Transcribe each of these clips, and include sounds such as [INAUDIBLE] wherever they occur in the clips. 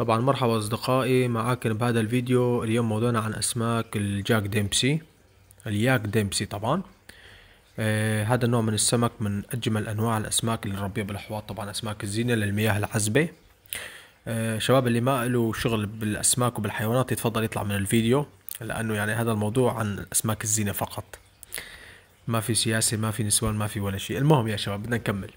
طبعا مرحبا أصدقائي معاكم بهذا الفيديو اليوم موضوعنا عن أسماك الجاك ديمبسي. الياك ديمبسي طبعا. آه هذا النوع من السمك من أجمل أنواع الأسماك اللي نربيها بالأحواض طبعا أسماك الزينة للمياه العذبة. آه شباب اللي ما له شغل بالأسماك وبالحيوانات يتفضل يطلع من الفيديو لأنه يعني هذا الموضوع عن أسماك الزينة فقط. ما في سياسة ما في نسوان ما في ولا شيء. المهم يا شباب بدنا نكمل.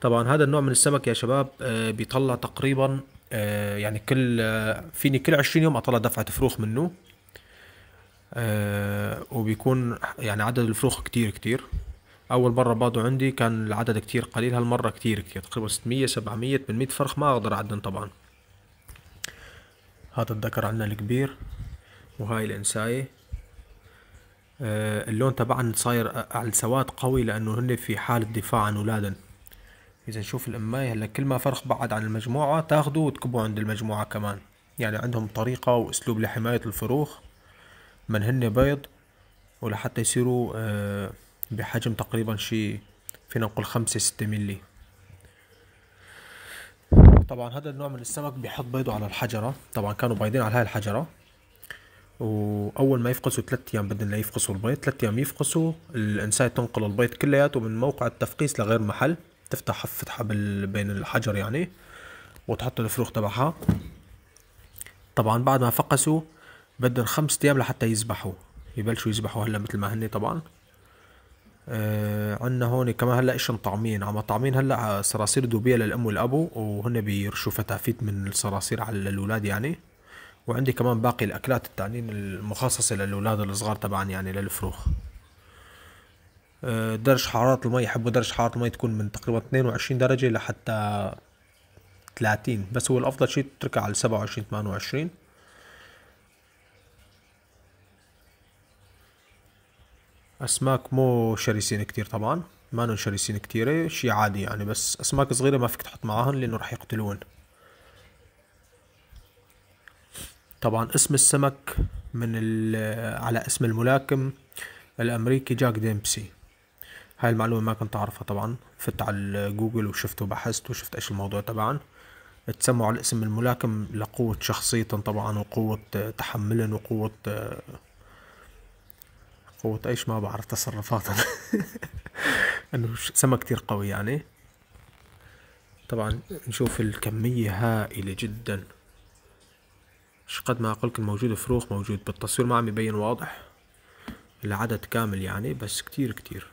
طبعا هذا النوع من السمك يا شباب آه، بيطلع تقريبا آه، يعني كل آه، فيني كل عشرين يوم أطلع دفعة فروخ منه. وبيكون يعني عدد الفروخ كتير كتير. أول مرة باضوا عندي كان العدد كتير قليل هالمرة كتير كتير. تقريبا 600 700 800 فرخ ما أقدر أعدن طبعا. هذا الذكر عندنا الكبير وهاي الانساية اللون تبعن صاير على السواد قوي لأنه هن في حالة دفاع عن أولادن. إذا نشوف الاماي هلا كل ما فرخ بعد عن المجموعة تاخده وتكبه عند المجموعة كمان. يعني عندهم طريقة وأسلوب لحماية الفروخ من هن بيض ولحتى يصيروا آه، بحجم تقريبا شي فينا نقول خمسة ستة ملي طبعا هذا النوع من السمك بيحط بيضه على الحجرة. طبعا كانوا بايضين على هاي الحجرة. وأول ما يفقسوا ثلاث أيام بدهم ليفقسوا البيض ثلاث أيام يفقسوا الإنسان تنقل البيض كلياته من موقع التفقيس لغير محل. تفتح فتحة بين الحجر يعني وتحط الفروخ تبعها. طبعا بعد ما فقسوا بدهم خمسة أيام لحتى يذبحوا. يبلشوا يذبحوا هلأ مثل ما هني طبعا. آه عندنا هون كمان هلأ إيش طعمين. عم طعمين هلأ صراصير دوبية للأم والأبو وهن بيرشوا فتافيت من الصراصير على الأولاد يعني. وعندي كمان باقي الأكلات التانيين المخصصة للأولاد الصغار طبعا يعني للفروخ. درجة حرارة المي يحبوا درجة حرارة المي تكون من تقريبا 22 درجة لحتى 30 بس هو الأفضل شيء تتركها على 27 28 أسماك مو شرسين كتير طبعا ما شرسين كتير شي عادي يعني. بس أسماك صغيرة ما فيك تحط معاهن لأنه راح يقتلون. طبعا اسم السمك من على اسم الملاكم الأمريكي جاك ديمبسي. هاي المعلومة ما كنت أعرفها طبعا. فت على جوجل وشفت وبحثت وشفت إيش الموضوع طبعا تسموا على الاسم الملاكم لقوة شخصيتهم طبعا وقوة تحملهم وقوة قوة إيش ما بعرف تصرفاتهم [LAUGHS] إنه سمك كتير قوي يعني. طبعا نشوف الكمية هائلة جدا. قد ما أقولك موجود فروخ موجود بالتصوير ما عم يبين واضح. العدد كامل يعني بس كتير كتير.